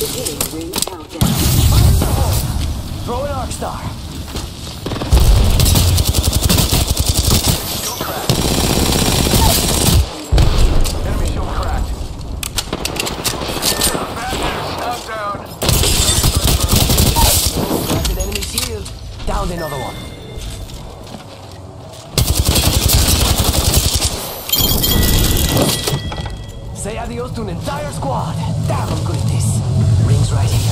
Beginning ring countdown. Throw an arc star. Enemy shield cracked. Bad down. Cracked enemy shield. Downed another one. Say adios to an entire squad. Damn, I'm good this. Rings right here.